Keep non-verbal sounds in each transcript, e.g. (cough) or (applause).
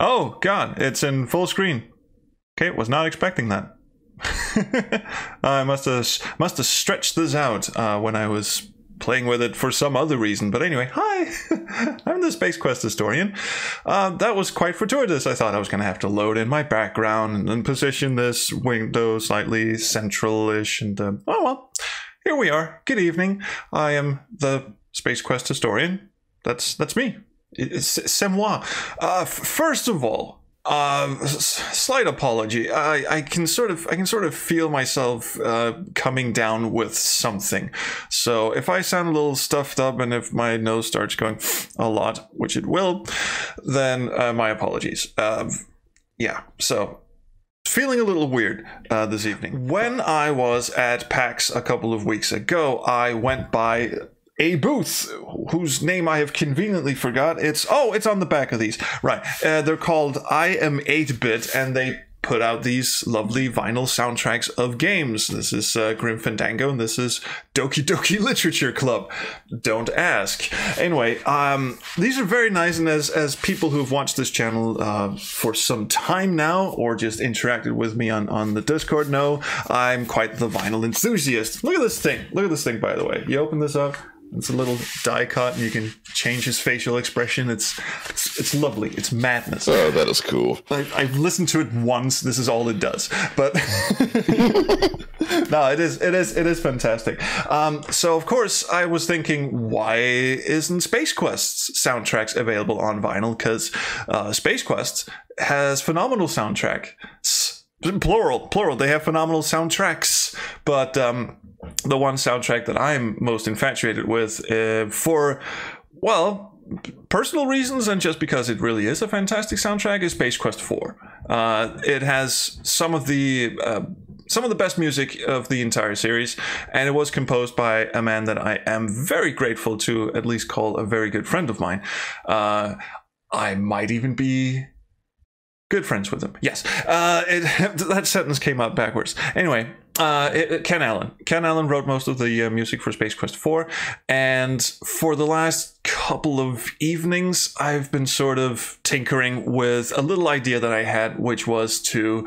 Oh god, it's in full screen. Okay, was not expecting that. (laughs) I must have must have stretched this out uh, when I was playing with it for some other reason. But anyway, hi, (laughs) I'm the Space Quest historian. Uh, that was quite fortuitous. I thought I was going to have to load in my background and position this window slightly central-ish. And uh, oh well, here we are. Good evening. I am the Space Quest historian. That's that's me. C'est moi. Uh, first of all, uh, slight apology. I, I can sort of I can sort of feel myself uh, coming down with something. So if I sound a little stuffed up and if my nose starts going a lot, which it will, then uh, my apologies. Uh, yeah. So feeling a little weird uh, this evening. When I was at PAX a couple of weeks ago, I went by a booth whose name I have conveniently forgot. It's oh, it's on the back of these. Right. Uh, they're called I am 8-bit and they put out these lovely vinyl soundtracks of games. This is uh, Grim Fandango and this is Doki Doki (laughs) Literature Club. Don't ask. Anyway, um, these are very nice, and as as people who've watched this channel uh, for some time now, or just interacted with me on on the Discord, know I'm quite the vinyl enthusiast. Look at this thing. Look at this thing, by the way. You open this up. It's a little die cut, and you can change his facial expression. It's it's, it's lovely. It's madness. Oh, that is cool. I, I've listened to it once. This is all it does. But (laughs) no, it is it is it is fantastic. Um, so of course, I was thinking, why isn't Space Quest's soundtracks available on vinyl? Because uh, Space Quest has phenomenal soundtrack. Plural, plural. They have phenomenal soundtracks, but um, the one soundtrack that I'm most infatuated with uh, for, well, personal reasons and just because it really is a fantastic soundtrack is Space Quest 4. Uh, it has some of the uh, some of the best music of the entire series, and it was composed by a man that I am very grateful to at least call a very good friend of mine. Uh, I might even be good friends with him. Yes, uh, it, (laughs) that sentence came out backwards. Anyway, uh, it, Ken Allen. Ken Allen wrote most of the uh, music for Space Quest 4, and for the last couple of evenings, I've been sort of tinkering with a little idea that I had, which was to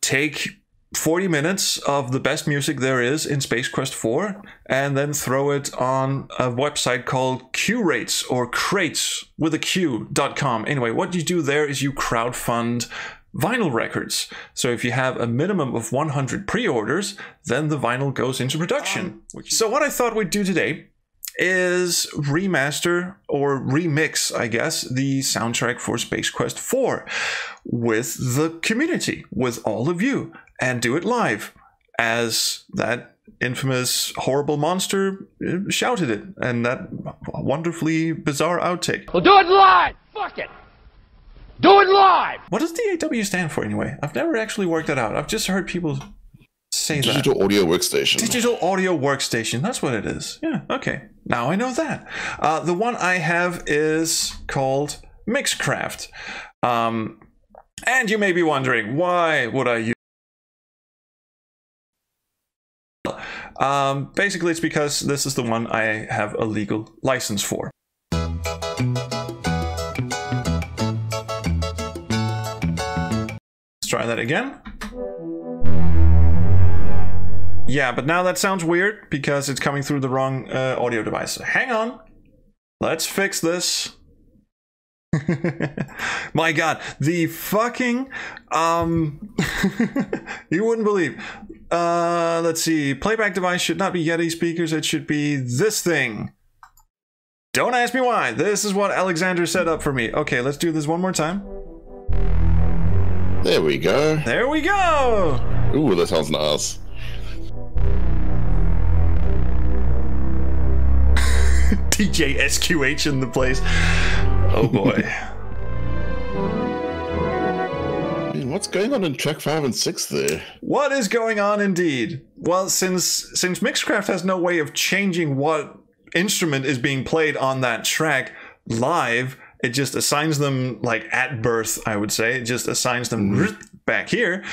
take 40 minutes of the best music there is in Space Quest 4 and then throw it on a website called Qrates or crates with a Q.com. Anyway, what you do there is you crowdfund vinyl records. So if you have a minimum of 100 pre-orders, then the vinyl goes into production. Um, so what I thought we'd do today is remaster or remix, I guess, the soundtrack for Space Quest 4 with the community, with all of you, and do it live as that infamous horrible monster uh, shouted it and that wonderfully bizarre outtake. We'll do it live! Fuck it! Do it live! What does DAW stand for anyway? I've never actually worked that out. I've just heard people say Digital that. Digital Audio Workstation. Digital Audio Workstation. That's what it is. Yeah, okay. Now I know that. Uh, the one I have is called Mixcraft. Um, and you may be wondering, why would I use um, basically, it's because this is the one I have a legal license for. Try that again. Yeah, but now that sounds weird because it's coming through the wrong uh, audio device. Hang on. Let's fix this. (laughs) My god, the fucking um (laughs) you wouldn't believe. Uh let's see. Playback device should not be Yeti speakers, it should be this thing. Don't ask me why. This is what Alexander set up for me. Okay, let's do this one more time. There we go. There we go. Ooh, that sounds nice. (laughs) DJ SQH in the place. Oh boy. (laughs) I mean, what's going on in track five and six there? What is going on indeed? Well, since since Mixcraft has no way of changing what instrument is being played on that track live, it just assigns them like at birth, I would say. It just assigns them mm. back here.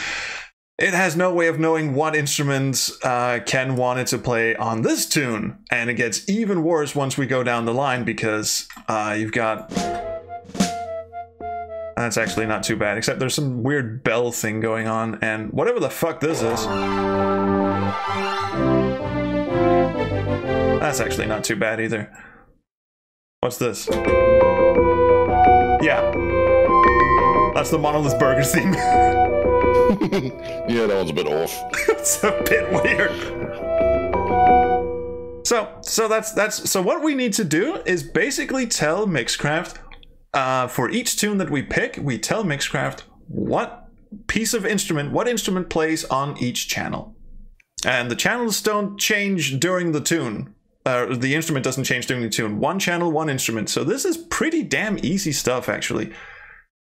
It has no way of knowing what instruments uh, Ken wanted to play on this tune. And it gets even worse once we go down the line because uh, you've got That's actually not too bad, except there's some weird bell thing going on, and whatever the fuck this is. That's actually not too bad either. What's this? Yeah. That's the Monolith Burger theme. (laughs) yeah, that one's a bit off. (laughs) it's a bit weird. So, so that's that's so what we need to do is basically tell Mixcraft uh, for each tune that we pick, we tell Mixcraft what piece of instrument, what instrument plays on each channel. And the channels don't change during the tune. Uh, the instrument doesn't change during the tune. One channel, one instrument. So this is pretty damn easy stuff, actually.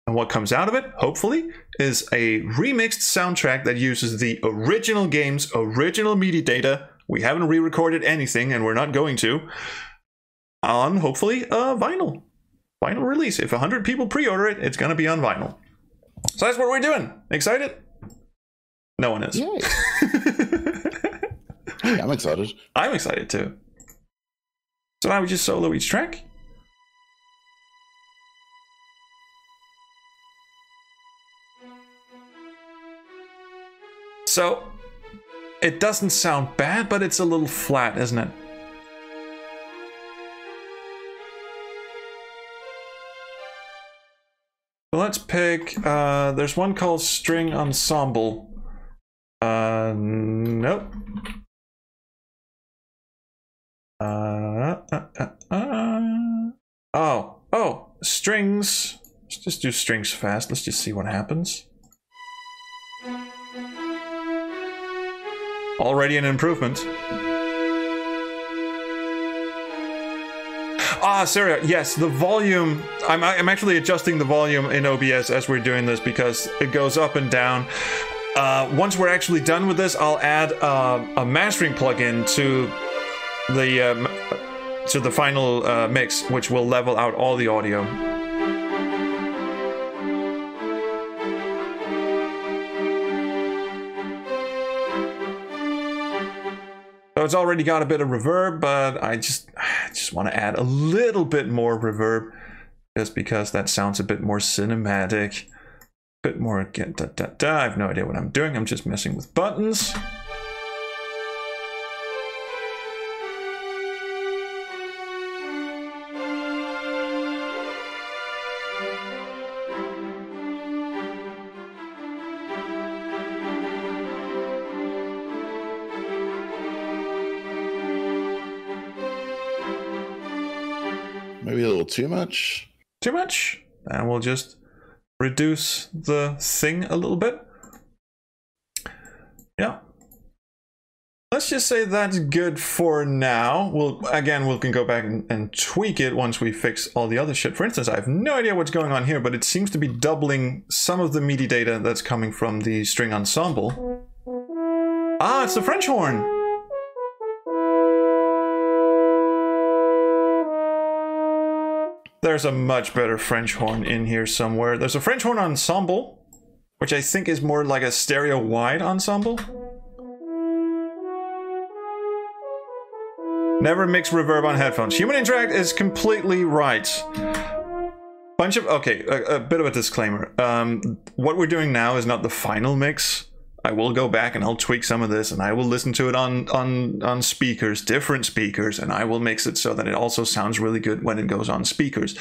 And what comes out of it, hopefully, is a remixed soundtrack that uses the original game's original MIDI data. We haven't re recorded anything, and we're not going to, on hopefully a vinyl. Vinyl release. If 100 people pre order it, it's going to be on vinyl. So that's what we're doing. Excited? No one is. Yay. (laughs) hey, I'm excited. I'm excited too. So now we just solo each track. So it doesn't sound bad, but it's a little flat, isn't it? So let's pick, uh, there's one called String Ensemble. Uh, nope. Uh, uh, uh, uh, oh, oh, strings. Let's just do strings fast. Let's just see what happens. Already an improvement. Ah, Sarah, yes, the volume. I'm, I'm actually adjusting the volume in OBS as we're doing this because it goes up and down. Uh, once we're actually done with this, I'll add uh, a mastering plugin to the uh, to the final uh, mix, which will level out all the audio. So it's already got a bit of reverb, but I just I just want to add a little bit more reverb, just because that sounds a bit more cinematic, a bit more again. Da, da, da. I have no idea what I'm doing. I'm just messing with buttons. Too much. too much? And we'll just reduce the thing a little bit. Yeah. Let's just say that's good for now. We'll again we can go back and, and tweak it once we fix all the other shit. For instance i have no idea what's going on here but it seems to be doubling some of the midi data that's coming from the string ensemble. Ah it's the french horn There's a much better French horn in here somewhere. There's a French horn ensemble, which I think is more like a stereo wide ensemble. Never mix reverb on headphones. Human Interact is completely right. Bunch of okay, a, a bit of a disclaimer. Um, what we're doing now is not the final mix. I will go back and I'll tweak some of this and I will listen to it on on on speakers, different speakers, and I will mix it so that it also sounds really good when it goes on speakers.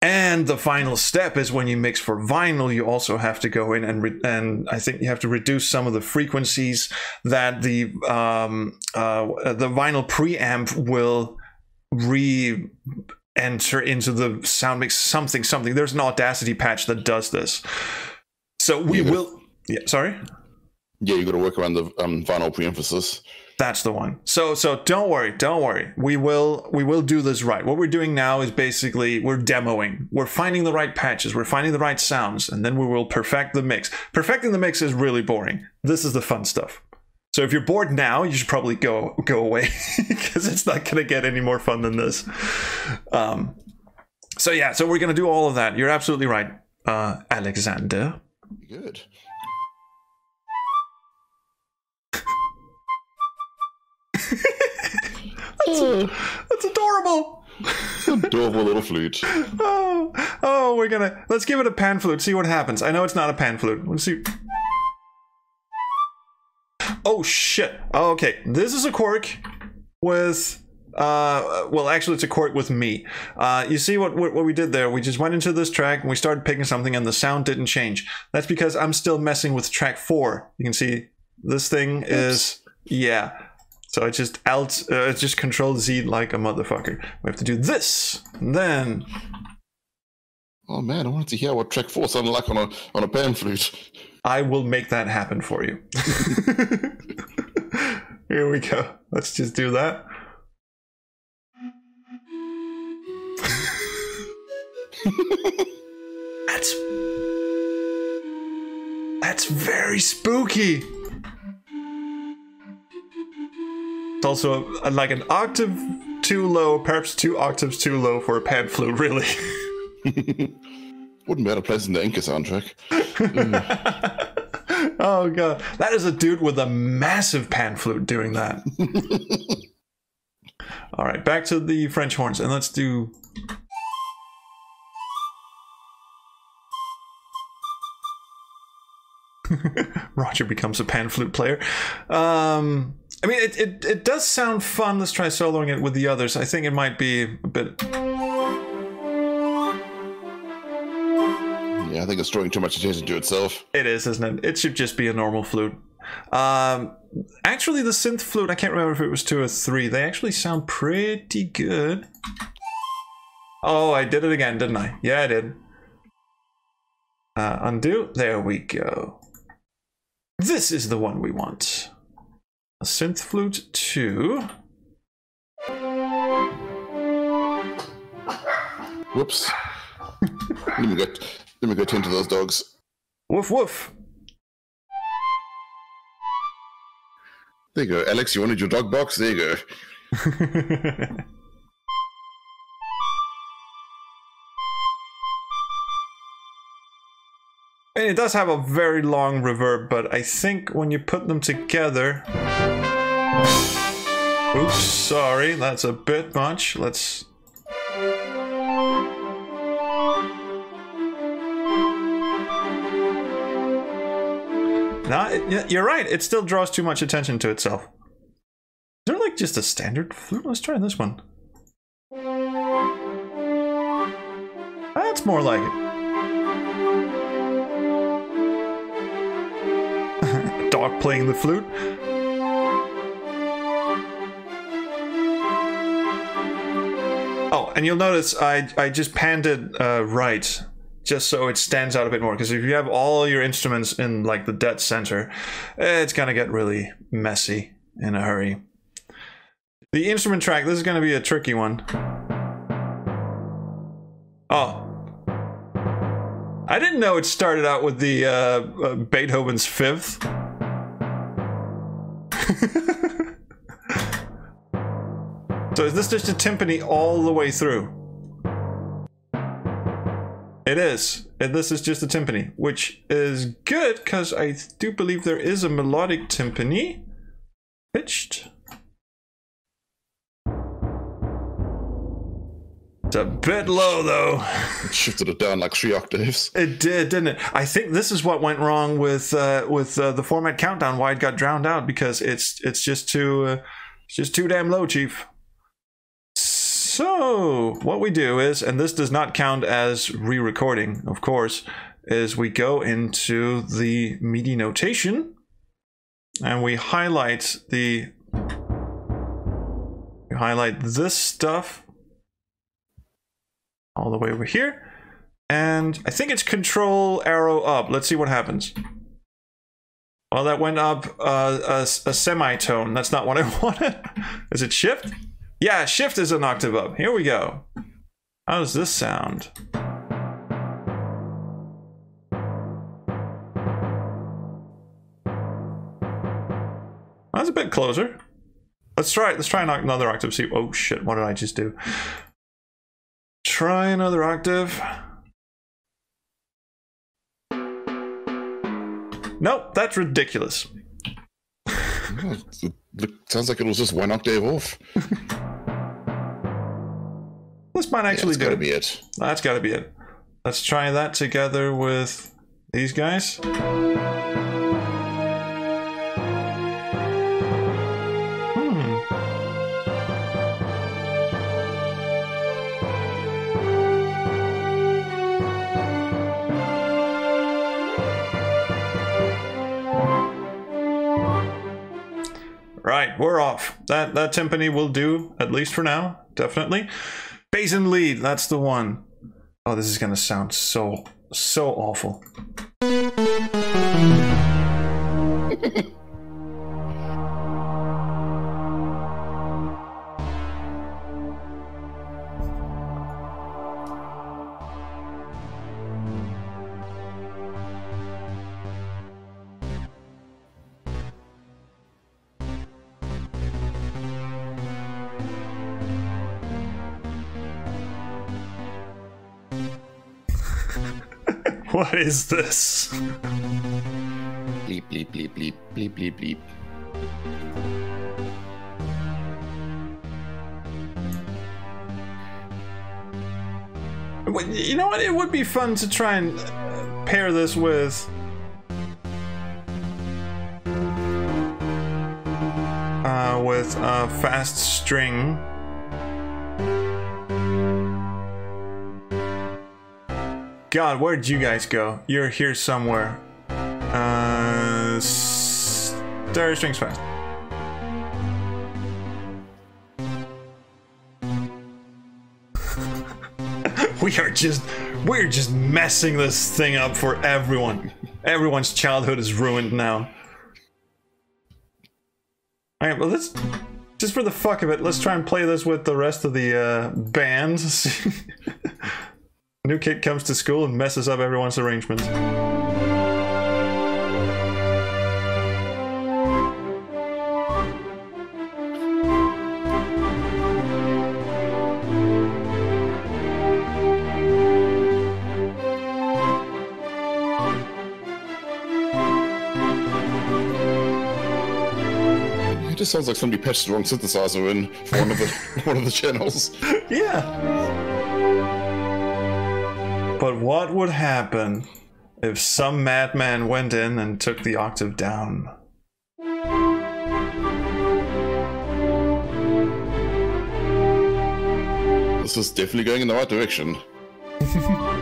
And the final step is when you mix for vinyl, you also have to go in and re- and I think you have to reduce some of the frequencies that the um, uh, the vinyl preamp will re enter into the sound mix something something. There's an Audacity patch that does this. So we Yeah. will. Yeah, sorry. Yeah, you got to work around the um, vinyl pre-emphasis. That's the one. So so don't worry, don't worry. We will we will do this right. What we're doing now is basically we're demoing. We're finding the right patches, we're finding the right sounds, and then we will perfect the mix. Perfecting the mix is really boring. This is the fun stuff. So if you're bored now, you should probably go go away (laughs) because it's not going to get any more fun than this. Um, so yeah, so we're going to do all of that. You're absolutely right, uh, Alexander. Good. (laughs) That's adorable. Adorable little flute. (laughs) Oh, oh, we're gonna let's give it a pan flute. See what happens. I know it's not a pan flute. Let's see. Oh shit. Oh, okay, this is a cork with. Uh, well, actually, it's a cork with me. Uh, you see what, what what we did there? We just went into this track and we started picking something, and the sound didn't change. That's because I'm still messing with track four. You can see this thing is yeah. So I just alt, uh, just control Z like a motherfucker. We have to do this, and then Oh man, I wanted to hear what track four sounded like on a on a pan flute. I will make that happen for you. (laughs) Here we go. Let's just do that. (laughs) that's that's very spooky. It's also a, like an octave too low, perhaps two octaves too low for a pan flute, really. Wouldn't be out of place in the Inca soundtrack. (laughs) oh god, that is a dude with a massive pan flute doing that. (laughs) All right, back to the French horns, and let's do. (laughs) Roger becomes a pan flute player. Um, I mean, it, it, it does sound fun. Let's try soloing it with the others. I think it might be a bit. Yeah, I think it's drawing too much attention to itself. It is, isn't it? It should just be a normal flute. Um, actually, the synth flute, I can't remember if it was two or three. They actually sound pretty good. Oh, I did it again, didn't I? Yeah, I did. Uh, undo. There we go. This is the one we want. A synth flute 2. Whoops. let me get let me go tend to those dogs. Woof woof. There you go, Alex. You wanted your dog box? There you go. (laughs) And it does have a very long reverb, but I think when you put them together. Oops, sorry, that's a bit much. Let's. It- you're right. It still draws too much attention to itself. Is there like just a standard flute? Let's try this one. That's more like it. Playing the flute. Oh, and you'll notice I I just panned it uh, right, just so it stands out a bit more. Because if you have all your instruments in like the dead center, it's gonna get really messy in a hurry. The instrument track. This is gonna be a tricky one. Oh, I didn't know it started out with the uh, uh, Beethoven's Fifth. (laughs) so is this just a timpani all the way through? It is. And this is just a timpani, which is good because I do believe there is a melodic timpani pitched. It's a bit low though. It shifted it down like three octaves. It did, didn't it? I think this is what went wrong with uh, with uh, the format countdown. Why it got drowned out because it's it's just too uh, it's just too damn low, Chief. So what we do is, and this does not count as re-recording, of course, is we go into the MIDI notation and we highlight the we highlight this stuff all the way over here. And I think it's control arrow up. Let's see what happens. Well, that went up uh, a, a semitone. That's not what I (laughs) wanted. Is it shift? Yeah, shift is an octave up. Here we go. How does this sound? That's a bit closer. Let's try. Let's try another octave. See. Oh shit! What did I just do? Try another octave. Nope, that's ridiculous. It sounds like it was just one octave off. (laughs) this might actually That's do gotta it. be it. That's got to be it. Let's try that together with these guys. We're off. That that timpani will do at least for now, definitely. Bass and lead, that's the one. Oh, this is gonna sound so so awful. (laughs) What is this? Bleep, bleep, bleep, bleep, bleep, bleep, bleep. You know what? It would be fun to try and uh, pair this with. Uh, with a fast string. God, where'd you guys go? You're here somewhere. Uh, stir strings fast. (laughs) we are just we're just messing this thing up for everyone. Everyone's childhood is ruined now. All right, well let's just for the fuck of it, let's try and play this with the rest of the uh, band. (laughs) New kid comes to school and messes up everyone's arrangements. It just sounds like somebody patched the wrong synthesizer in for one of the (laughs) one of the channels. (laughs) Yeah. But what would happen if some madman went in and took the octave down? This is definitely going in the right direction. (laughs)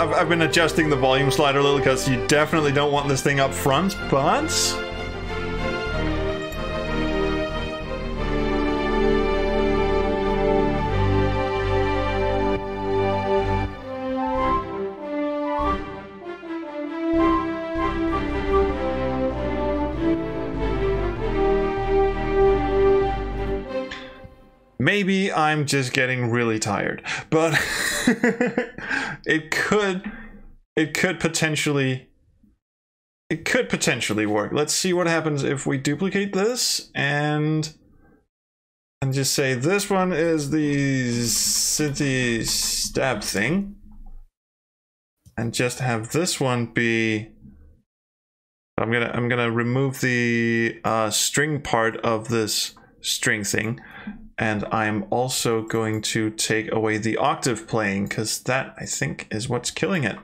I've, I've been adjusting the volume slider a little because you definitely don't want this thing up front, but. Maybe I'm just getting really tired, but (laughs) it could it could potentially it could potentially work. Let's see what happens if we duplicate this and and just say this one is the city stab thing and just have this one be I'm gonna I'm gonna remove the uh, string part of this string thing and I'm also going to take away the octave playing because that I think is what's killing it.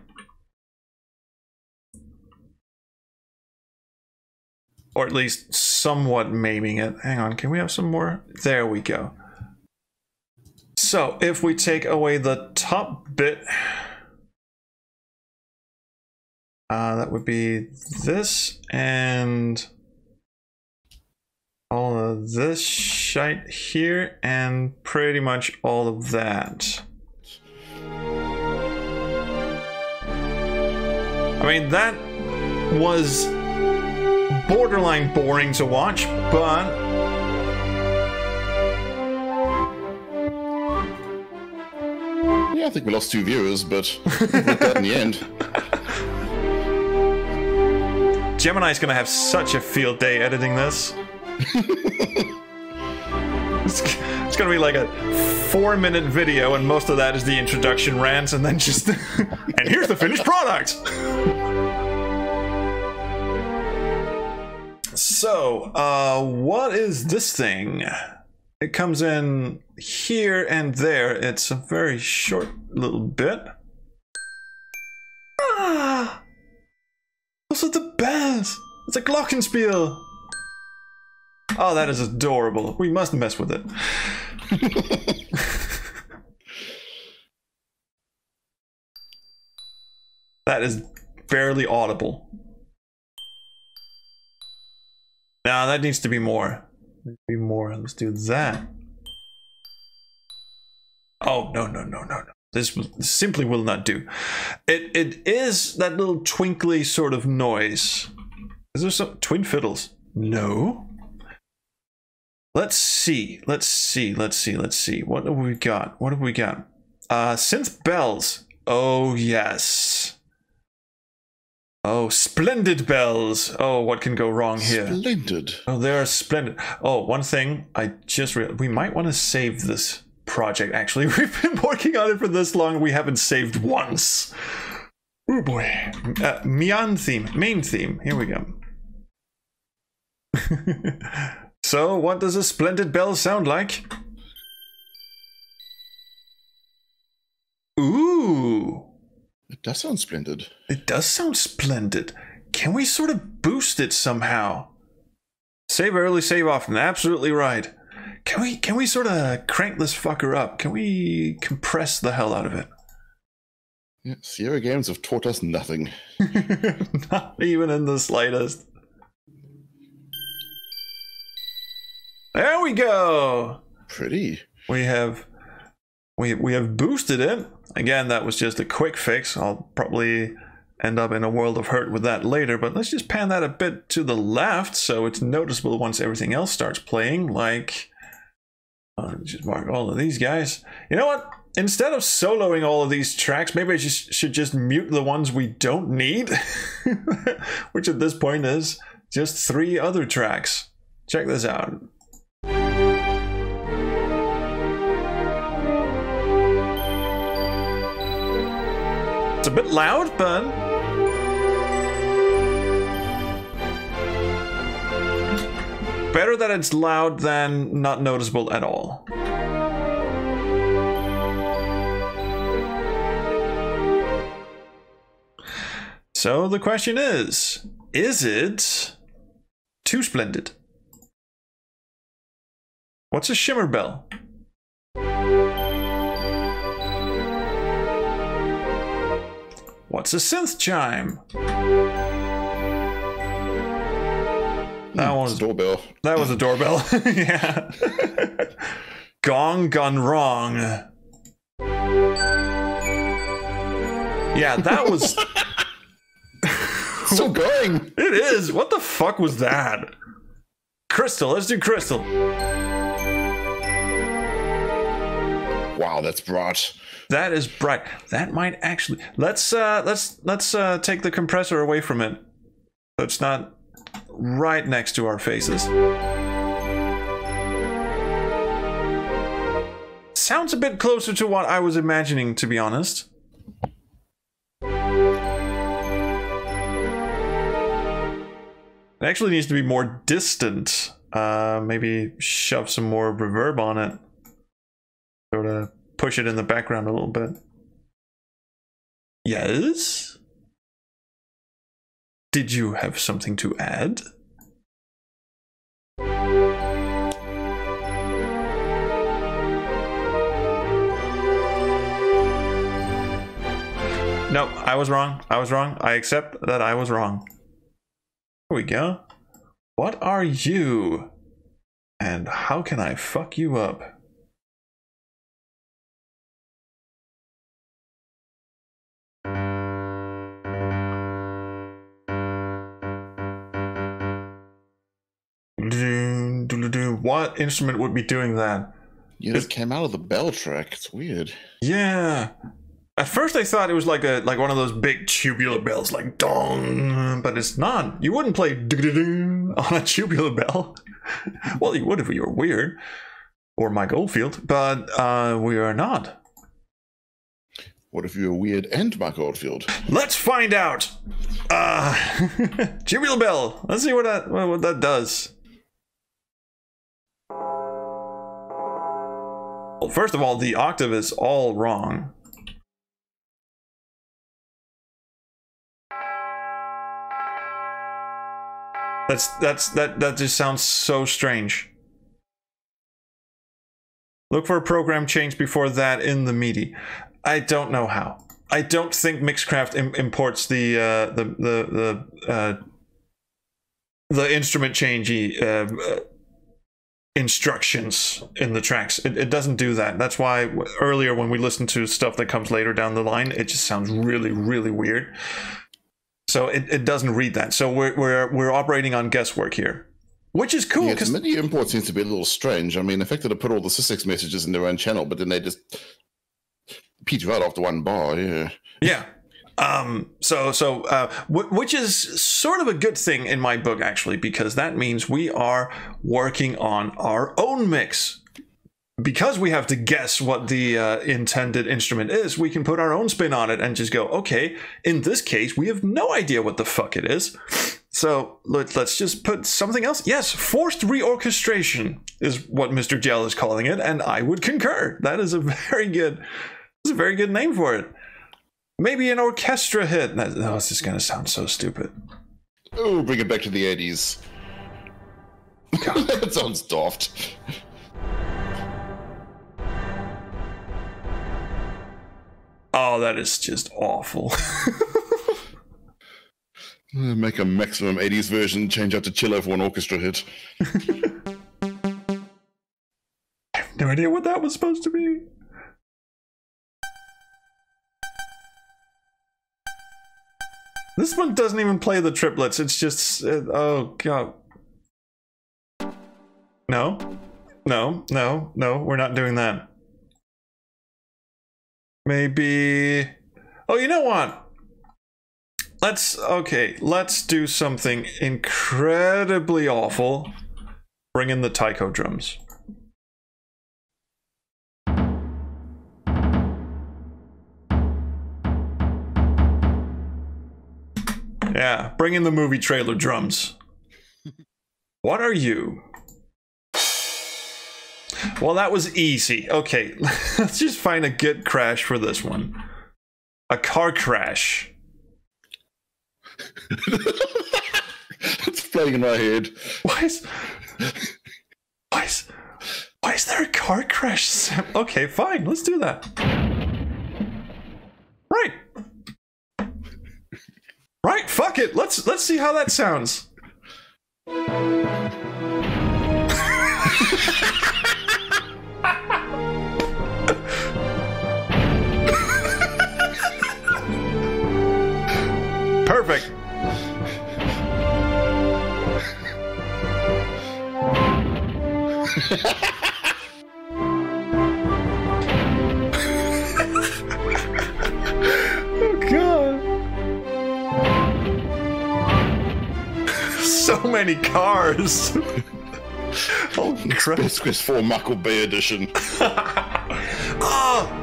Or at least somewhat maiming it. Hang on, can we have some more? There we go. So if we take away the top bit, uh, that would be this and all of this shite here and pretty much all of that. I mean, that was borderline boring to watch, but Yeah, I think we lost two viewers, but we that in the end. (laughs) Gemini's gonna have such a field day editing this. (laughs) it's, it's gonna be like a four minute video, and most of that is the introduction rants, and then just (laughs) and here's the finished product. So, uh, what is this thing? It comes in here and there. It's a very short little bit. Ah! Those are the best! It's a Glockenspiel! Oh, that is adorable. We must mess with it. that is barely audible. Now that needs to be more. Be more. Let's do that. Oh no no no no no! This simply will not do. It it is that little twinkly sort of noise. Is there some twin fiddles? No. Let's see. Let's see. Let's see. Let's see. What have we got? What have we got? Uh, synth bells. Oh yes. Oh, splendid bells. Oh, what can go wrong here? Splendid. Oh, they are splendid. Oh, one thing I just realized we might want to save this project. Actually, (laughs) we've been working on it for this long. We haven't saved once. Oh boy. Uh, Mian theme, main theme. Here we go. (laughs) so, what does a splendid bell sound like? Ooh. It does sound splendid. It does sound splendid. Can we sort of boost it somehow? Save early, save often. Absolutely right. Can we can we sort of crank this fucker up? Can we compress the hell out of it? Yeah, Sierra Games have taught us nothing. (laughs) Not even in the slightest. There we go. Pretty. We have we we have boosted it. Again, that was just a quick fix. I'll probably end up in a world of hurt with that later, but let's just pan that a bit to the left so it's noticeable once everything else starts playing, like uh, just mark all of these guys. You know what? Instead of soloing all of these tracks, maybe I just should just mute the ones we don't need, (laughs) which at this point is just three other tracks. Check this out. Bit loud, but better that it's loud than not noticeable at all. So the question is, is it too splendid? What's a shimmer bell? What's a synth chime? That Hmm, one's a doorbell. that was a doorbell. (laughs) (laughs) yeah. Gong gone wrong. Yeah, that was (laughs) Still going. it is. What the fuck was that? Crystal, let's do crystal. Wow, that's bright. That is bright. That might actually let's uh let's let's uh take the compressor away from it. So it's not right next to our faces. Sounds a bit closer to what I was imagining, to be honest. It actually needs to be more distant. Uh, maybe shove some more reverb on it. Sort of push it in the background a little bit. Yes? Did you have something to add? No, I was wrong. I was wrong. I accept that I was wrong. Here we go. What are you? And how can I fuck you up? What instrument would be doing that? You just came out of the bell track. It's weird. Yeah. At first I thought it was like a like one of those big tubular bells, like dong, but it's not. You wouldn't play on a (laughs) tubular bell. (laughs) well, you would if you were weird. or Mike Oldfield, but uh, we are not. What if you're weird and Mike Oldfield? Let's find out. Uh, (laughs) Tubular Bell. Let's see what that what that does. First of all, the octave is all wrong. That's that's that that just sounds so strange. Look for a program change before that in the MIDI. I don't know how. I don't think Mixcraft Im- imports the uh, the the the uh, the instrument changey uh, uh, instructions in the tracks. It, it doesn't do that. That's why earlier when we listen to stuff that comes later down the line, it just sounds really really weird. So it, it doesn't read that. So we're we're we're operating on guesswork here, which is cool Yeah, because the MIDI import seems to be a little strange. I mean, effectively, they put all the SysEx messages in their own channel, but then they just peter out after one bar. Yeah. Yeah. Um, so, so, uh, w- which is sort of a good thing in my book, actually, because that means we are working on our own mix. Because we have to guess what the uh, intended instrument is, we can put our own spin on it and just go, okay, in this case, we have no idea what the fuck it is. So let, let's just put something else. Yes, forced reorchestration is what Mr. Gel is calling it, and I would concur. That is a (laughs) very good, it's a very good name for it. Maybe an orchestra hit. That, oh, this is gonna sound so stupid. Oh, bring it back to the 80s. (laughs) that sounds daft. Oh, that is just awful. (laughs) Make a maximum 80s version, change out to Chiller for an orchestra hit. (laughs) no idea what that was supposed to be. This one doesn't even play the triplets. It's just uh, oh god. No, no, no, no. We're not doing that. Maybe. Oh, you know what? Let's okay. Let's do something incredibly awful. Bring in the taiko drums. Yeah, bring in the movie trailer drums. What are you? Well, that was easy. Okay, (laughs) let's just find a good crash for this one. A car crash. it's playing in my head. Why is why is why is there a car crash? Sam? (laughs) Okay, fine. Let's do that. Right. Right. Fuck it. Let's let's see how that sounds. (laughs) Perfect. Many cars. (laughs) Holy crap. Space 4 Michael Bay edition. Oh. (laughs)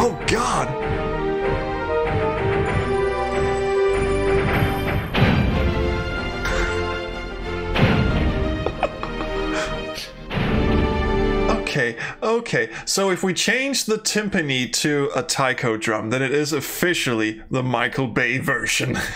Oh god. (laughs) Okay, okay. So if we change the timpani to a taiko drum, then it is officially the Michael Bay version. (laughs)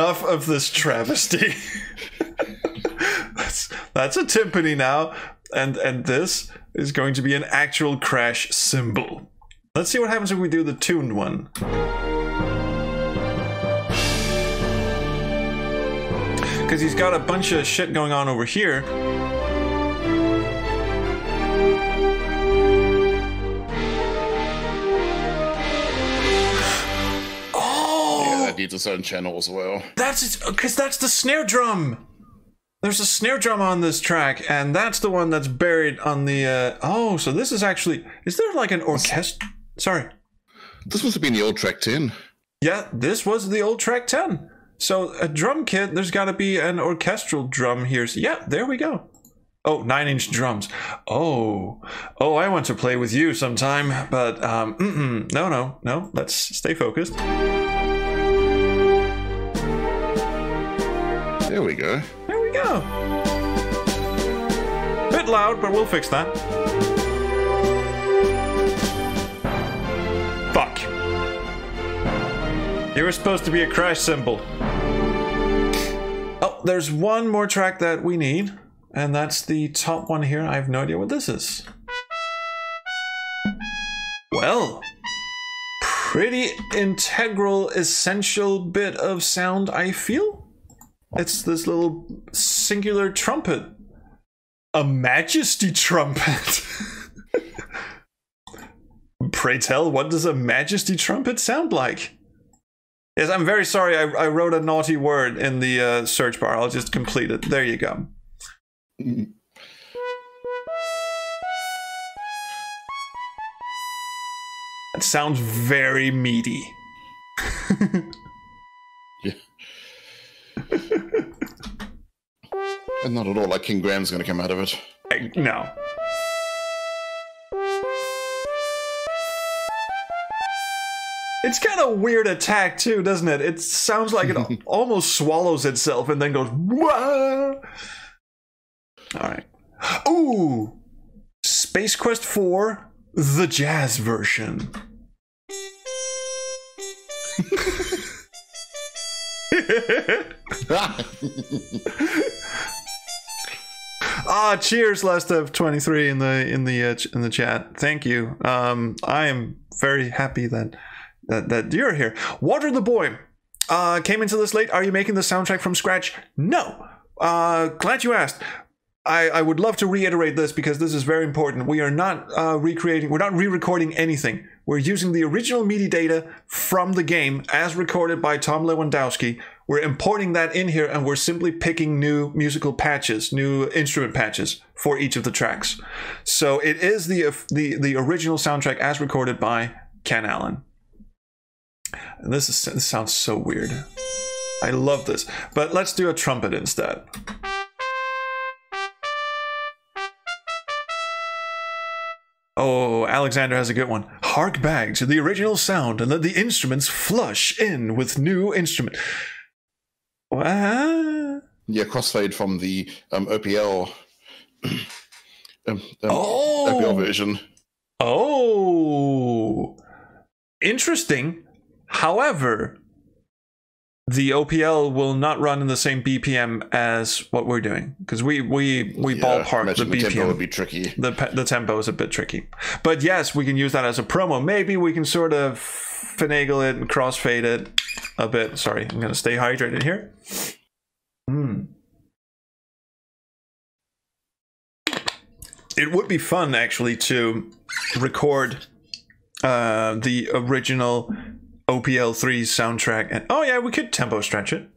enough of this travesty. (laughs) that's that's a timpani now, and and this is going to be an actual crash cymbal. Let's see what happens if we do the tuned one. Because he's got a bunch of shit going on over here. Needs its own channel as well. That's because that's the snare drum. There's a snare drum on this track, and that's the one that's buried on the. Uh, oh, so this is actually. Is there like an orchestra? Sorry. This must have been the old track 10. Yeah, this was the old track 10. So a drum kit, there's got to be an orchestral drum here. So yeah, there we go. Oh, nine inch drums. Oh, oh, I want to play with you sometime, but um, mm-mm. no, no, no. Let's stay focused. There we go. There we go. Bit loud, but we'll fix that. Fuck. You were supposed to be a crash cymbal. Oh, there's one more track that we need, and that's the top one here. I have no idea what this is. Well, pretty integral, essential bit of sound, I feel. It's this little singular trumpet. A majesty trumpet. (laughs) Pray tell, what does a majesty trumpet sound like? Yes, I'm very sorry. I, I wrote a naughty word in the uh, search bar. I'll just complete it. There you go. That sounds very meaty. (laughs) Yeah. (laughs) and not at all like King Graham's going to come out of it. I- no. It's kind of weird attack too, doesn't it? It sounds like it (laughs) almost swallows itself and then goes. Wah! All right. Ooh, Space Quest 4, the jazz version. (laughs) (laughs) Ah, cheers, last of twenty three in the in the uh, in the chat. Thank you. Um, I am very happy that that that you're here. Water the boy uh, came into this late. Are you making the soundtrack from scratch? No. Uh, glad you asked. I, I would love to reiterate this because this is very important. We are not uh, recreating, we're not re recording anything. We're using the original MIDI data from the game as recorded by Tom Lewandowski. We're importing that in here and we're simply picking new musical patches, new instrument patches for each of the tracks. So it is the, the, the original soundtrack as recorded by Ken Allen. And this, is, this sounds so weird. I love this. But let's do a trumpet instead. Oh, Alexander has a good one. Hark back to the original sound and let the instruments flush in with new instrument. What? Yeah, crossfade from the um, OPL, (clears throat) um, um, Oh. OPL version. Oh, interesting. However, the OPL will not run in the same BPM as what we're doing because we we we Yeah, ballpark the the tempo BPM. would be tricky. the the tempo is a bit tricky. But yes, we can use that as a promo. Maybe we can sort of finagle it and crossfade it a bit. Sorry, I'm gonna stay hydrated here. Hmm. It would be fun actually to record uh, the original OPL3 soundtrack. And oh yeah, we could tempo stretch it.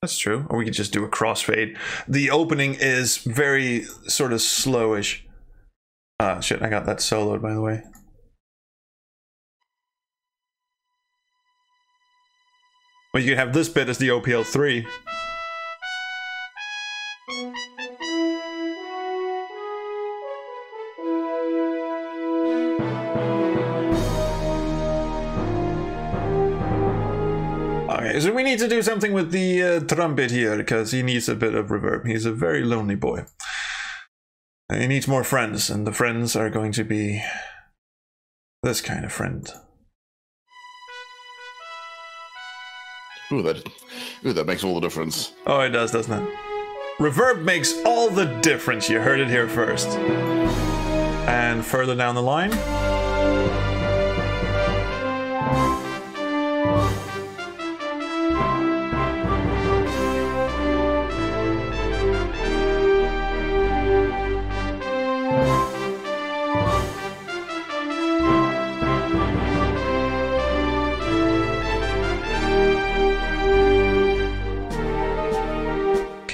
That's true. Or we could just do a crossfade. The opening is very sort of slowish. Ah, shit, I got that soloed, by the way. Well, you can have this bit as the OPL 3. Okay, so we need to do something with the uh, trumpet here because he needs a bit of reverb. He's a very lonely boy. He needs more friends, and the friends are going to be this kind of friend. Ooh, that, ooh, that makes all the difference. Oh, it does, doesn't it? Reverb makes all the difference. You heard it here first. And further down the line.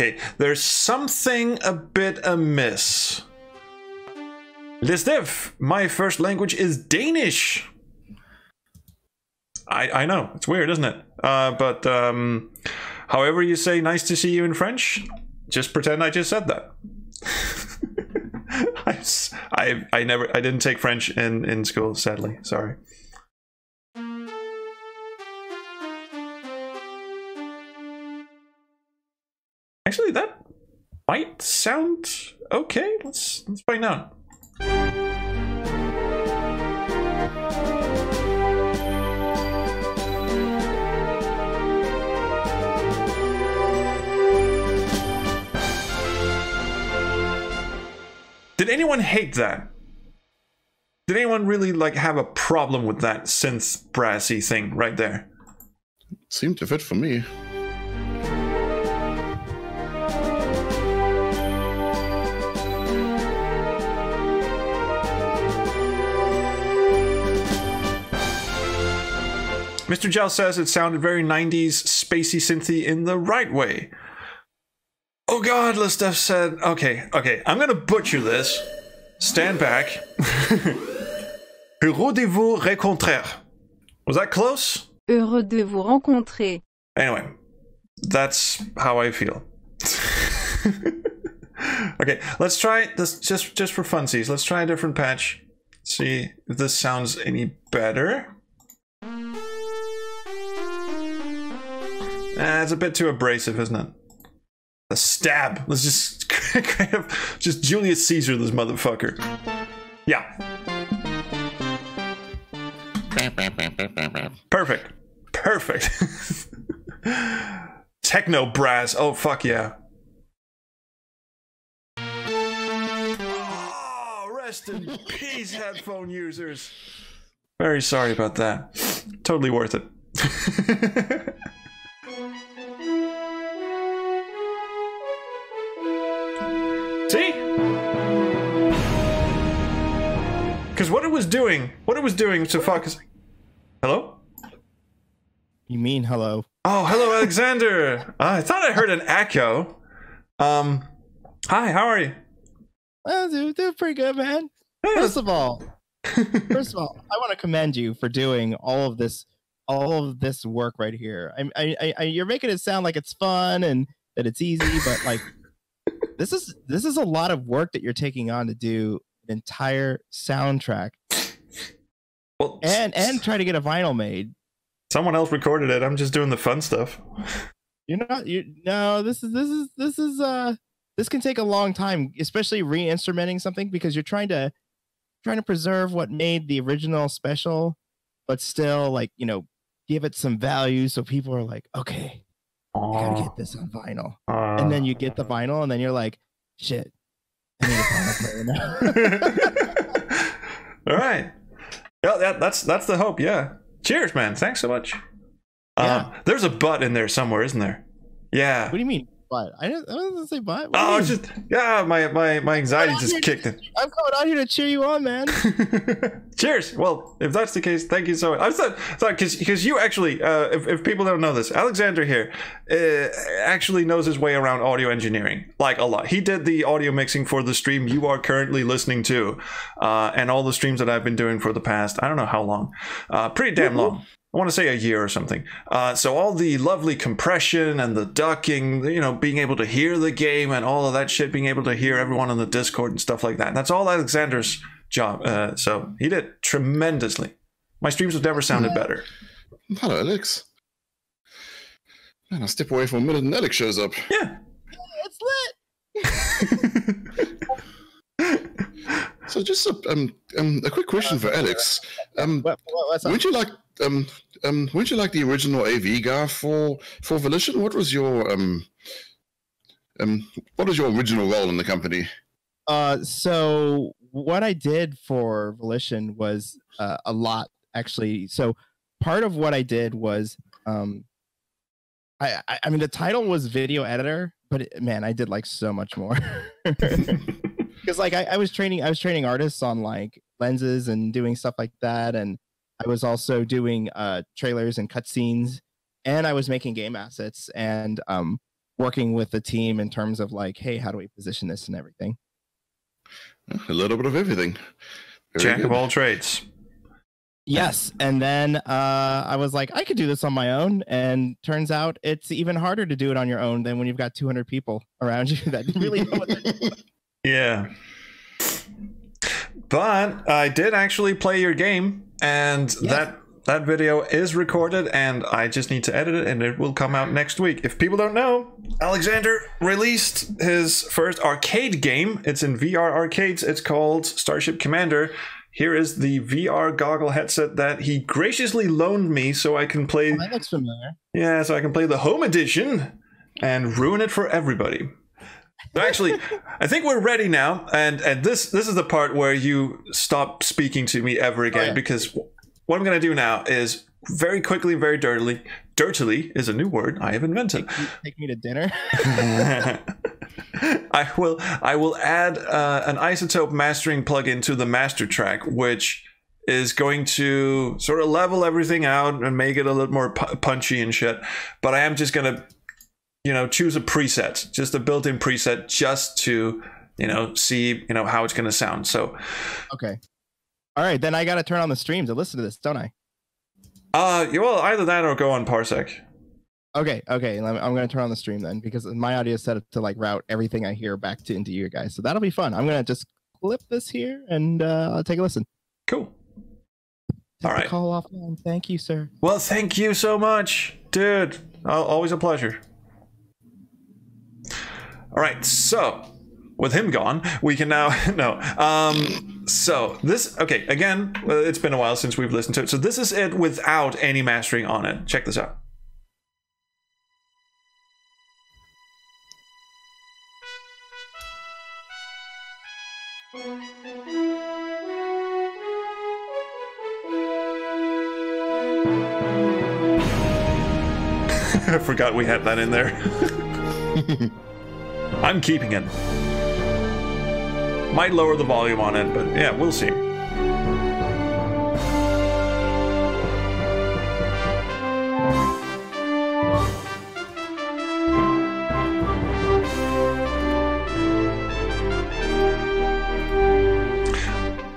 Okay, there's something a bit amiss. Lisdev, my first language is Danish. I I know it's weird, isn't it? Uh, but um, however you say "nice to see you" in French, just pretend I just said that. (laughs) I I never I didn't take French in in school, sadly. Sorry. Actually, that might sound okay. Let's let's find out. Did anyone hate that? Did anyone really like have a problem with that synth brassy thing right there? Seemed to fit for me. Mr. Gel says it sounded very 90s spacey synthy in the right way. Oh god, Listef said, okay, okay, I'm gonna butcher this. Stand back. (laughs) Heureux de vous rencontrer. Was that close? Heureux de vous rencontrer. Anyway, that's how I feel. (laughs) okay, let's try this just just for funsies. Let's try a different patch. See if this sounds any better. Ah, it's a bit too abrasive, isn't it? A stab. Let's just (laughs) just Julius Caesar this motherfucker. Yeah, perfect, perfect. (laughs) Techno brass. Oh fuck yeah. Oh, rest in peace, headphone users. Very sorry about that. Totally worth it. (laughs) Because what it was doing, what it was doing to fuck. Hello? You mean hello? Oh, hello, Alexander. Ah, (laughs) I thought I heard an echo. Um, hi, how are you? Well, dude, they're pretty good, man. Hey, First of all, (laughs) first of all, I want to commend you for doing all of this, all of this work right here. I, I, I you're making it sound like it's fun and that it's easy, but like, (laughs) this is this is a lot of work that you're taking on to do an entire soundtrack well, and and try to get a vinyl made. someone else recorded it. I'm just doing the fun stuff. You're not you no, this is this is this is uh this can take a long time, especially re-instrumenting something because you're trying to trying to preserve what made the original special, but still like, you know, give it some value so people are like, okay, I gotta get this on vinyl. And then you get the vinyl and then you're like, shit. (laughs) All right. Yeah, that, that's that's the hope. Yeah. Cheers, man. Thanks so much. Yeah. Um, there's a butt in there somewhere, isn't there? Yeah. what do you mean? But I didn't I wasn't say but. What Oh, just yeah. My my my anxiety just kicked in. I'm coming out here to cheer you on, man. (laughs) Cheers. Well, if that's the case, thank you so much. I thought, thought because because you actually, uh, if if people don't know this, Alexander here uh, actually knows his way around audio engineering like a lot. He did the audio mixing for the stream you are currently listening to, uh, and all the streams that I've been doing for the past I don't know how long, uh, pretty damn long. I want to say a year or something. Uh, so all the lovely compression and the ducking, you know, being able to hear the game and all of that shit, being able to hear everyone on the Discord and stuff like that. That's all Alexander's job. Uh, so he did tremendously. My streams have never sounded better. Hello, Alex. Man, I step away for a minute and Alex shows up. Yeah. it's lit. (laughs) So just a, um, um, a quick question for Alex. Um, What, what, what's? Would you like um um would you like the original AV guy for for Volition? What was your um um what was your original role in the company? Uh, so what I did for Volition was uh, a lot actually. So part of what I did was, um, I, I I mean the title was video editor, but it, man, I did like so much more. (laughs) (laughs) Because like I, I was training, I was training artists on like lenses and doing stuff like that, and I was also doing uh trailers and cutscenes, and I was making game assets. And um, working with the team in terms of like, hey, how do we position this and everything. A little bit of everything. Very Jack of all trades. Yes, and then uh, I was like, I could do this on my own, and turns out it's even harder to do it on your own than when you've got 200 people around you that (laughs) really know what they're doing. Yeah. But I did actually play your game, and Yeah. that that video is recorded, and I just need to edit it, and it will come out next week. If people don't know, Alexander released his first arcade game. It's in VR arcades. It's called Starship Commander. Here is the VR goggle headset that he graciously loaned me, so I can play. Oh, that looks familiar. Yeah, so I can play the home edition and ruin it for everybody. Actually, I think we're ready now, and and this this is the part where you stop speaking to me ever again yeah. because what I'm going to do now is very quickly, very dirtily. Dirtily is a new word I have invented. You take me to dinner. (laughs) I will I will add uh, an iZotope mastering plugin to the master track, which is going to sort of level everything out and make it a little more punchy and shit. But I am just gonna, you know, choose a preset, just a built-in preset, just to you know see you know how it's gonna sound. So, okay. All right, then I got to turn on the stream to listen to this, don't I? uh, well, either that or go on Parsec. Okay, okay. let me- I'm going to turn on the stream then because my audio is set up to like route everything I hear back to into you guys. So that'll be fun. I'm going to just clip this here and uh, I'll take a listen. Cool. Take All right. Call offline. Thank you, sir. Well, thank you so much, dude. Always a pleasure. All right, so with him gone, we can now (laughs) no. Um, so this okay again. It's been a while since we've listened to it. So this is it without any mastering on it. Check this out. (laughs) I forgot we had that in there. (laughs) I'm keeping it. Might lower the volume on it, but yeah, we'll see.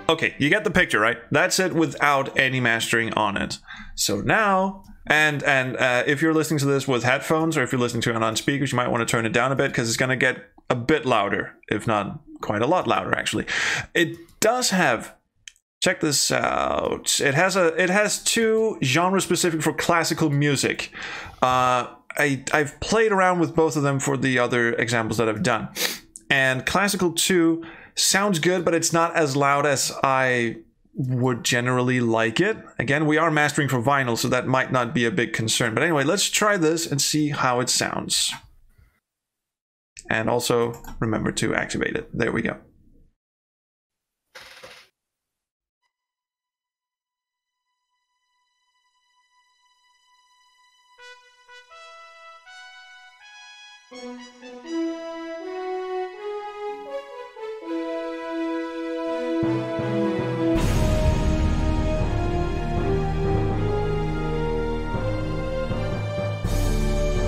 Okay, you get the picture, right? That's it without any mastering on it. So now, and and uh, if you're listening to this with headphones or if you're listening to it on speakers, you might want to turn it down a bit because it's going to get a bit louder, if not quite a lot louder, actually. It does have. Check this out. It has a. It has two genre specific for classical music. Uh, I I've played around with both of them for the other examples that I've done, and classical two sounds good, but it's not as loud as I would generally like it. Again, we are mastering for vinyl, so that might not be a big concern. But anyway, let's try this and see how it sounds. And also remember to activate it. There we go.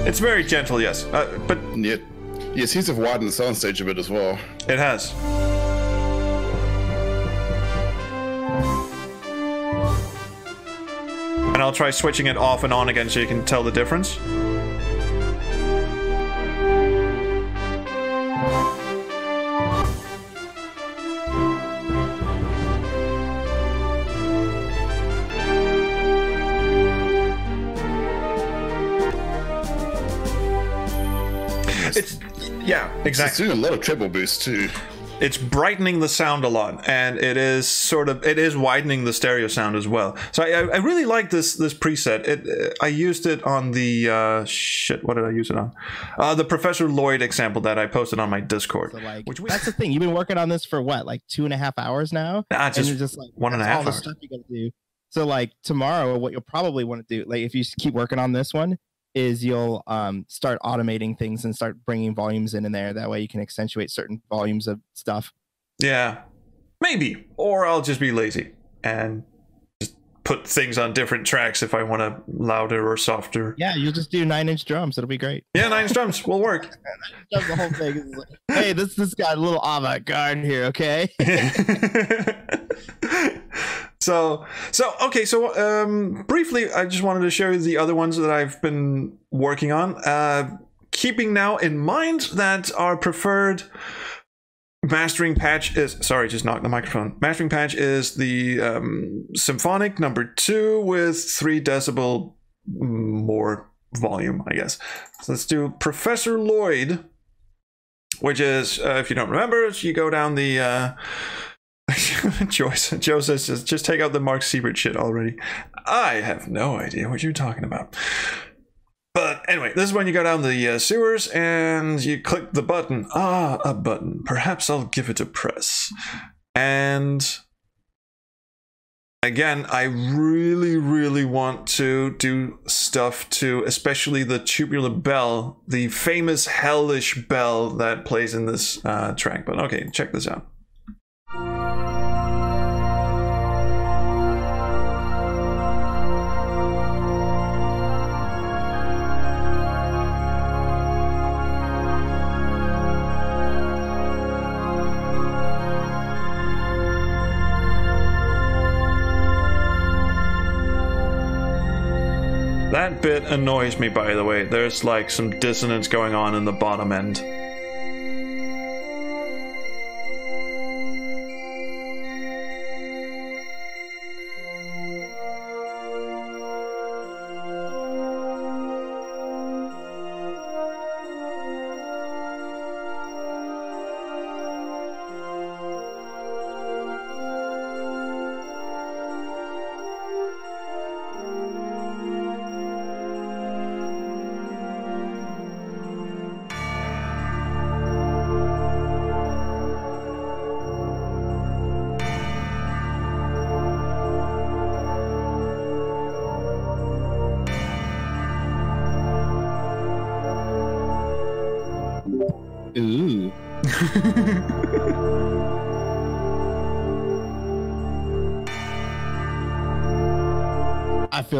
It's very gentle, yes, uh, but Yeah, yeah, seems to have widened the soundstage a bit as well. it has. And I'll try switching it off and on again so you can tell the difference. It's yeah, It's exactly. doing a lot of treble boost too. It's brightening the sound a lot, and it is sort of it is widening the stereo sound as well. So I, I really like this this preset. It uh, I used it on the uh, shit. What did I use it on? Uh, the Professor Lloyd example that I posted on my Discord. So like Which we- that's the thing. You've been working on this for what, like two and a half hours now? Nah, and just you're just like one and a that's half all the stuff you gotta do. So like tomorrow, what you'll probably want to do, like if you keep working on this one, is you'll um start automating things and start bringing volumes in in there. That way you can accentuate certain volumes of stuff. Yeah, maybe, or I'll just be lazy and just put things on different tracks if I want to louder or softer. Yeah, you'll just do nine inch drums. It'll be great. Yeah, nine inch drums will work. (laughs) The whole thing. Like, hey, this this got a little avant garde here, okay? (laughs) (laughs) so so okay so um briefly i just wanted to show you the other ones that i've been working on. Uh keeping now in mind that our preferred mastering patch is sorry just knocked the microphone. Mastering patch is the um, symphonic number two with three decibel more volume i guess. So let's do professor lloyd which is uh, if you don't remember you go down the uh (laughs) Joyce, Joe says just, take out the Mark Seibert shit already. I have no idea what you're talking about. But anyway, this is when you go down the uh, sewers and you click the button. Ah, a button. Perhaps I'll give it a press. And again, I really, really want to do stuff to, especially the tubular bell, the famous hellish bell that plays in this uh, track. But okay, check this out. Bit annoys me, by the way. There's like some dissonance going on in the bottom end.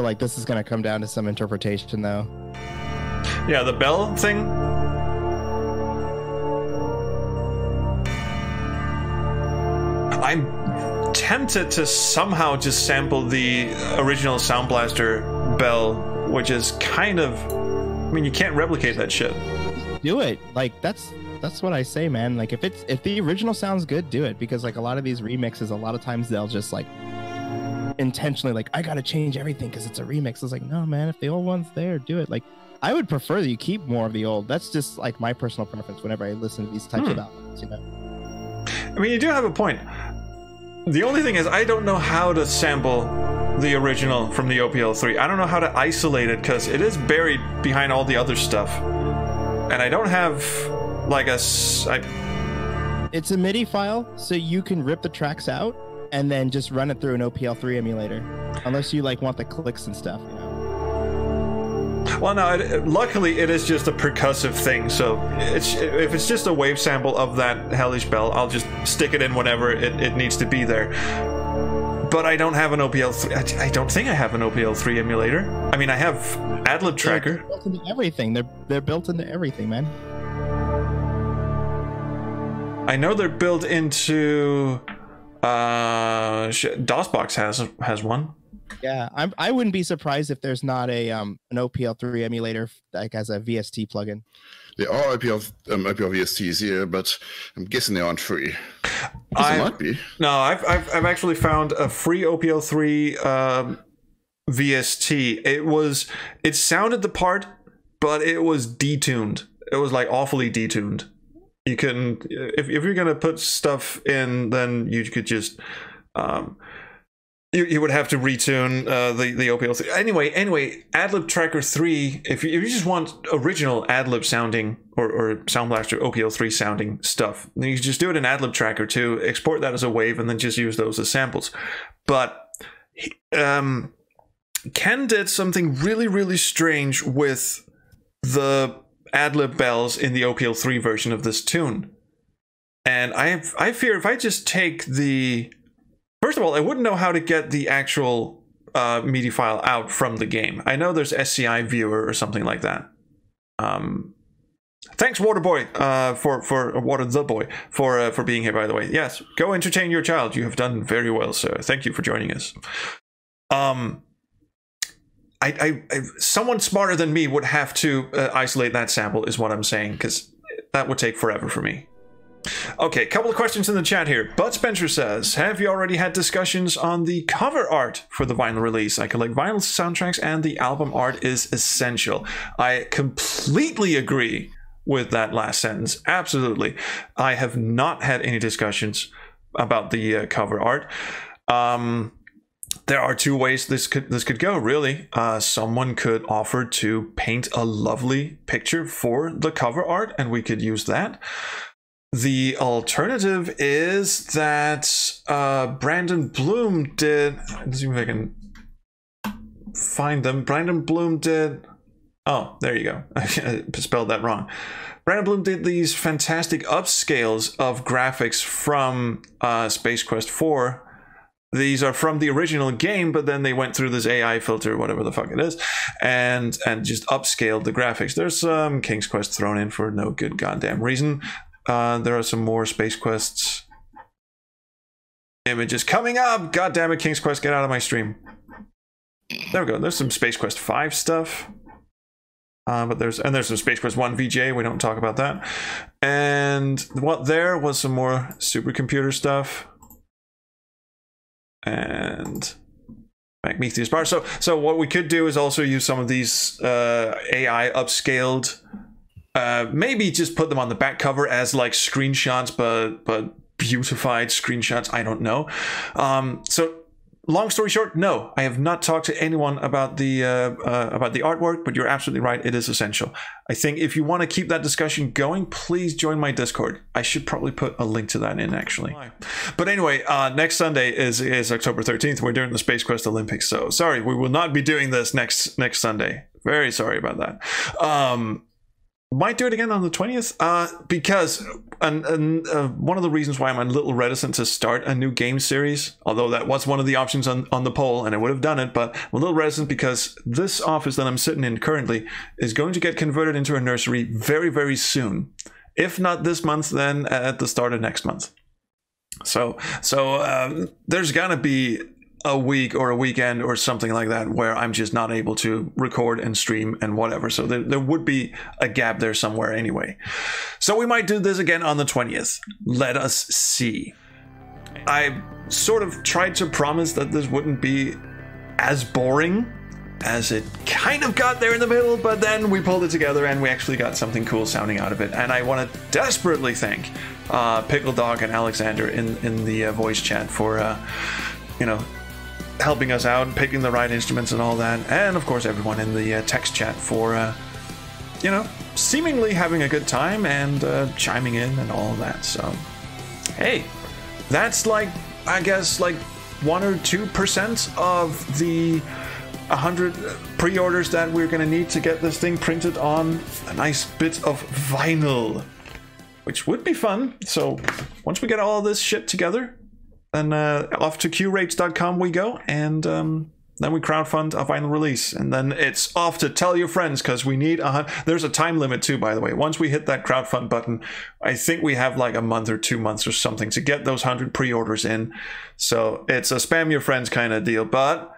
Like this is gonna come down to some interpretation, though. Yeah, the bell thing. I'm tempted to somehow just sample the original Sound Blaster bell, which is kind of. I mean, you can't replicate that shit. Do it. Like that's that's what I say, man. Like if it's if the original sounds good, do it because like a lot of these remixes, a lot of times they'll just like intentionally like I gotta change everything because it's a remix. It's like no, man. If the old one's there, do it. Like I would prefer that you keep more of the old. That's just like my personal preference whenever I listen to these types of Hmm. albums. You know. I mean, you do have a point. The only thing is, I don't know how to sample the original from the OPL3. I don't know how to isolate it because it is buried behind all the other stuff. And I don't have like a. s- I, It's a MIDI file, so you can rip the tracks out and then just run it through an OPL3 emulator, unless you like want the clicks and stuff. You know? well, no, it, luckily it is just a percussive thing. So it's if it's just a wave sample of that hellish bell, I'll just stick it in whenever it, it needs to be there. But I don't have an OPL3. I, I don't think I have an OPL3 emulator. I mean, I have AdLib Tracker. They're built into everything. They're they're built into everything, man. I know they're built into uh DOSBox has has one. Yeah, I'm. I wouldn't be surprised if there's not a um an OPL3 emulator like as a VST plugin. There are OPL, um, OPL VSTs here, but I'm guessing they aren't free. I- might be. No, I've I've, I've actually found a free OPL3 um, VST. It was it sounded the part, but it was detuned. It was like awfully detuned. You couldn't if if you're gonna put stuff in, then you could just um, you, you would have to retune uh, the the OPL3. Anyway, anyway, AdLib Tracker 3. If you, if you just want original AdLib sounding or, or Sound Blaster OPL3 sounding stuff, then you can just do it in AdLib Tracker 2, export that as a wave, and then just use those as samples. But um, Ken did something really really strange with the AdLib bells in the OPL3 version of this tune. And I I fear if I just take the First of all, I wouldn't know how to get the actual uh, MIDI file out from the game. I know there's SCI viewer or something like that. Um, thanks, Waterboy, uh, for for Water the Boy for uh, for being here. By the way, yes, go entertain your child. You have done very well, sir. Thank you for joining us. Um, I, I, I someone smarter than me would have to uh, isolate that sample, is what I'm saying, because that would take forever for me. Okay, a couple of questions in the chat here. Bud Spencer says, "Have you already had discussions on the cover art for the vinyl release? I collect vinyl soundtracks, and the album art is essential." I completely agree with that last sentence. Absolutely, I have not had any discussions about the uh, cover art. Um, there are two ways this could this could go. Really, uh, someone could offer to paint a lovely picture for the cover art, and we could use that. The alternative is that uh, Brandon Bloom did. Let's see if I can find them. Brandon Bloom did. Oh, there you go. (laughs) I spelled that wrong. Brandon Bloom did these fantastic upscales of graphics from uh, Space Quest 4. These are from the original game, but then they went through this AI filter, whatever the fuck it is, and and just upscaled the graphics. There's some King's Quest thrown in for no good goddamn reason. Uh, there are some more Space Quests images coming up. God damn it, King's Quest, get out of my stream. There we go. There's some Space Quest 5 stuff. Uh, but there's and there's some Space Quest 1 VGA. We don't talk about that. And what there was some more supercomputer stuff. And Magmetheus bar. So so what we could do is also use some of these uh, AI upscaled uh, maybe just put them on the back cover as like screenshots, but but beautified screenshots. I don't know. Um, so long story short, no, I have not talked to anyone about the uh, uh, about the artwork, but you're absolutely right. It is essential. I think if you want to keep that discussion going, please join my Discord. I should probably put a link to that in actually. But anyway, uh, next Sunday is is October 13th. We're doing the Space Quest Olympics. So sorry, we will not be doing this next next Sunday. Very sorry about that. Um, might do it again on the 20th uh, because and, and uh, one of the reasons why I'm a little reticent to start a new game series, although that was one of the options on, on the poll and I would have done it, but I'm a little reticent because this office that I'm sitting in currently is going to get converted into a nursery very, very soon. If not this month, then at the start of next month. So, so um, there's gonna be a week or a weekend or something like that where I'm just not able to record and stream and whatever. So there, there would be a gap there somewhere anyway. So we might do this again on the 20th. Let us see. I sort of tried to promise that this wouldn't be as boring as it kind of got there in the middle, but then we pulled it together and we actually got something cool sounding out of it. And I want to desperately thank uh, Pickle Dog and Alexander in in the uh, voice chat for, uh, you know, helping us out, picking the right instruments and all that, and of course everyone in the uh, text chat for, uh, you know, seemingly having a good time and uh, chiming in and all that. So, hey, that's like, I guess, like one or two percent of the 100 pre-orders that we're gonna need to get this thing printed on a nice bit of vinyl, which would be fun. So, once we get all this shit together, then uh, off to qrates.com we go, and um, then we crowdfund a vinyl release, and then it's off to tell your friends because we need a hun- There's a time limit too, by the way. Once we hit that crowdfund button, I think we have like a month or two months or something to get those hundred pre-orders in. So it's a spam your friends kind of deal, but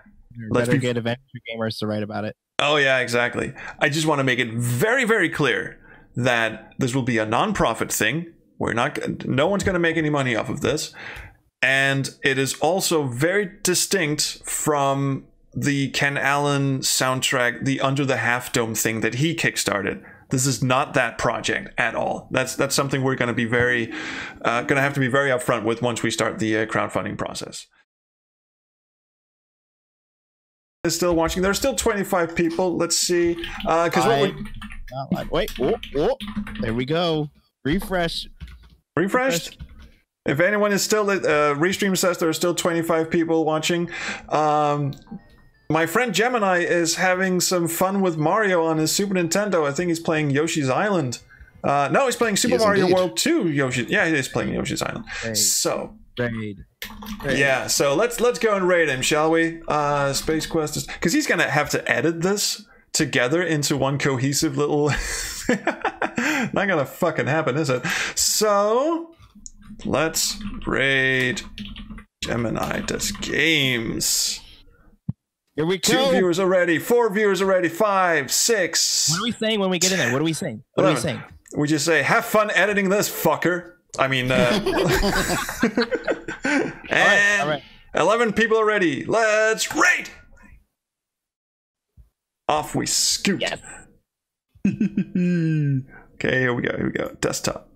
let's Better be get Adventure Gamers to write about it. Oh yeah, exactly. I just want to make it very, very clear that this will be a non-profit thing. We're not. No one's going to make any money off of this, and it is also very distinct from the Ken Allen soundtrack, the Under the Half Dome thing that he kickstarted. This is not that project at all. That's that's something we're going to be very, uh, going to have to be very upfront with once we start the uh, crowdfunding process. Is still watching. There's still 25 people. Let's see. Because what we Not live. Wait, oh, oh, there we go. Refresh. refreshed. If anyone is still, uh, Restream says there are still 25 people watching. Um, my friend Gemini is having some fun with Mario on his Super Nintendo. I think he's playing Yoshi's Island. Uh, no, he's playing Super Mario indeed. World 2 Yoshi. Yeah, he is playing Yoshi's Island. So, Raid. Yeah, so let's let's go and raid him, shall we? Uh Space Quest is because he's gonna have to edit this together into one cohesive little (laughs) not gonna fucking happen, is it? So let's rate Gemini does games. Here we go. Two viewers already, four viewers already, five, six. What are we saying when we get in there? What are we saying? What are we Eleven. saying? We just say, have fun editing this, fucker. I mean, uh, (laughs) and all right. 11 people already. Let's rate. Off we scoot. Yes. (laughs) okay, here we go. Here we go. Desktop.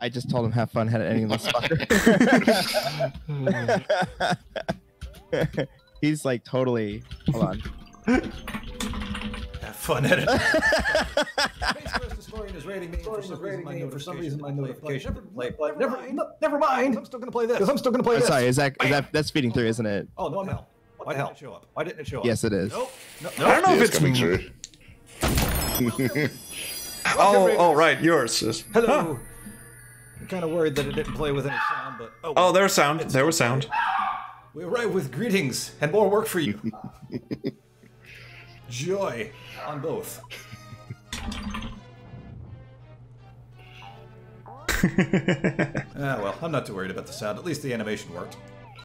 I just told him have fun editing this fucker. (laughs) He's like totally. Hold on. Have fun editing. Space Quest Historian is (laughs) rating me. For some reason, my for some reason, my notification didn't play. But never mind. Never mind. I'm still gonna play this. Because I'm still gonna play I'm this. sorry. Is that is that that's feeding through, isn't it? Oh no, I'm hell. Why didn't it show up? Why didn't it show up? Yes, it is. Nope. No. I don't know Yeah, if it's it's. coming through. (laughs) Oh, oh, right. Yours. Hello. Huh. I'm kind of worried that it didn't play with any sound, but oh, Oh, was sound. There was sound. we arrive with greetings and more work for you. (laughs) Joy on both. (laughs) ah, well, I'm not too worried about the sound. At least the animation worked.